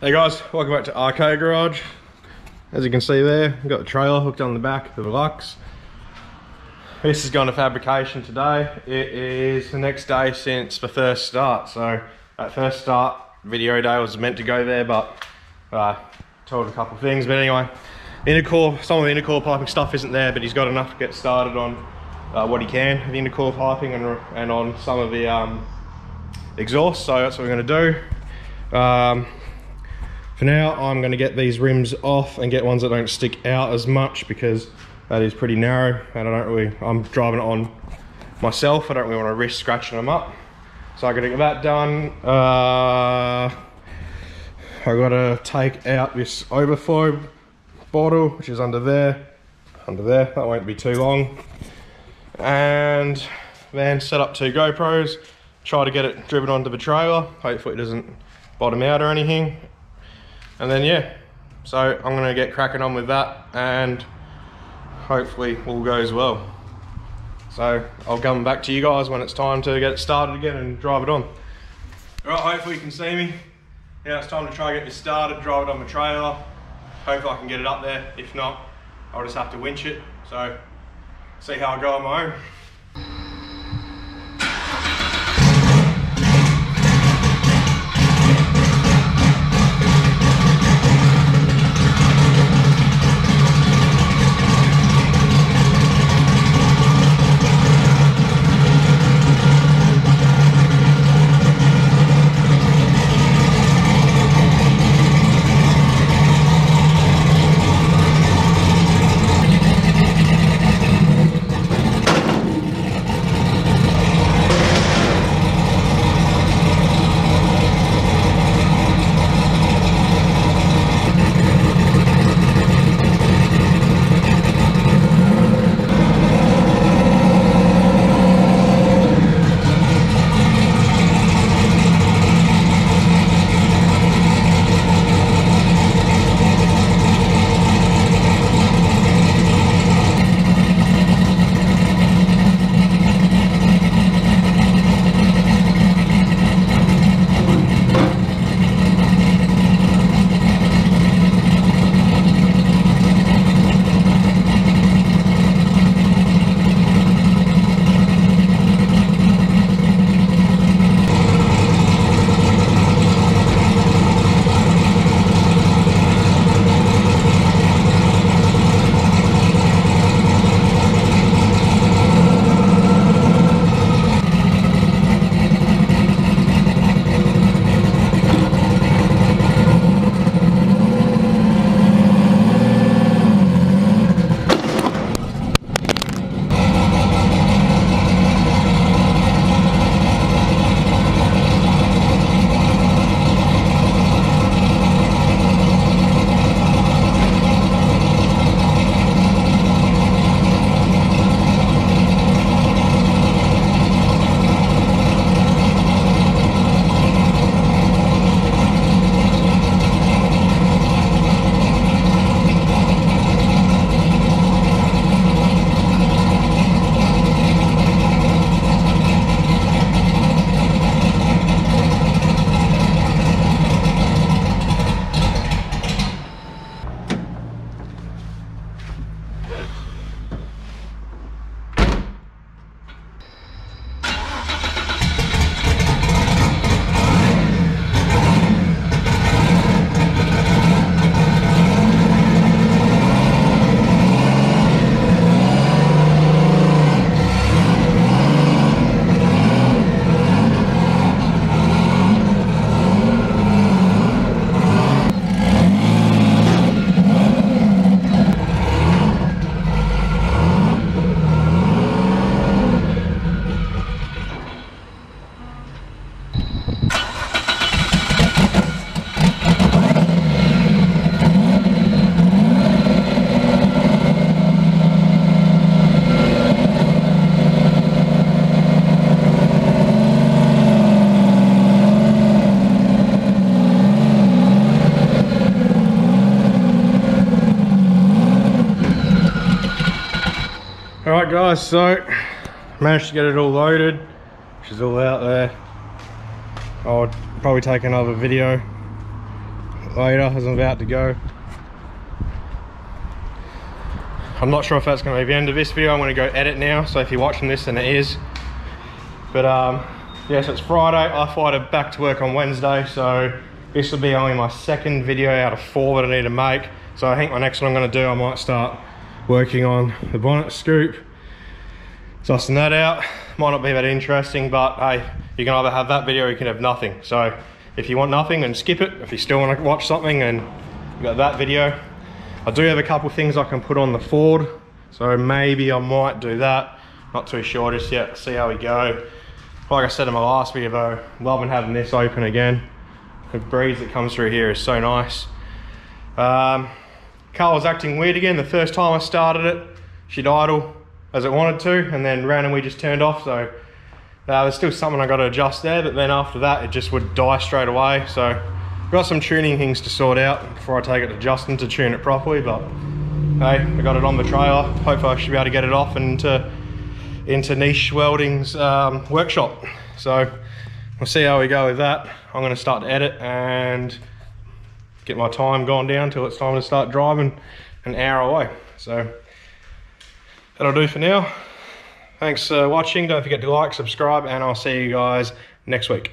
Hey guys, welcome back to RK Garage. As you can see there, we've got the trailer hooked on the back of the Lux. This has gone to fabrication today. It is the next day since the first start. So at first start, video day was meant to go there, but uh, told a couple of things. But anyway, intercooler, some of the intercooler piping stuff isn't there, but he's got enough to get started on uh, what he can with intercooler piping and, and on some of the um, exhaust. So that's what we're gonna do. Um, for now, I'm gonna get these rims off and get ones that don't stick out as much because that is pretty narrow and I don't really, I'm driving it on myself. I don't really wanna risk scratching them up. So I gotta get that done. Uh, I gotta take out this overflow bottle, which is under there, under there. That won't be too long. And then set up two GoPros, try to get it driven onto the trailer. Hopefully it doesn't bottom out or anything. And then yeah, so I'm gonna get cracking on with that and hopefully all goes well. So I'll come back to you guys when it's time to get it started again and drive it on. All right, hopefully you can see me. Yeah, it's time to try and get this started, drive it on the trailer. Hopefully I can get it up there. If not, I'll just have to winch it. So see how I go on my own. All right guys, so managed to get it all loaded. She's all out there. I'll probably take another video later as I'm about to go. I'm not sure if that's going to be the end of this video. I'm going to go edit now. So if you're watching this, then it is. But um, it's Friday. I fly back to work on Wednesday. So this will be only my second video out of four that I need to make. So I think my next one I'm going to do, I might start working on the bonnet scoop. Sussing that out. Might not be that interesting, but hey, you can either have that video or you can have nothing. So if you want nothing, then skip it. If you still want to watch something, then you got that video. I do have a couple things I can put on the Ford, so maybe I might do that. Not too sure just yet, see how we go. Like I said in my last video though, loving having this open again. The breeze that comes through here is so nice. Um, car was acting weird again. The first time I started it. She'd idle as it wanted to and then randomly just turned off. So uh, there's still something I got to adjust there but then after that it just would die straight away. So got some tuning things to sort out before I take it to Justin to tune it properly but hey I got it on the trailer. Hopefully I should be able to get it off into into Niche Welding's um, workshop. So we'll see how we go with that. I'm going to start to edit and get my time gone down till it's time to start driving an hour away. So that'll do for now. Thanks for watching. Don't forget to like subscribe and I'll see you guys next week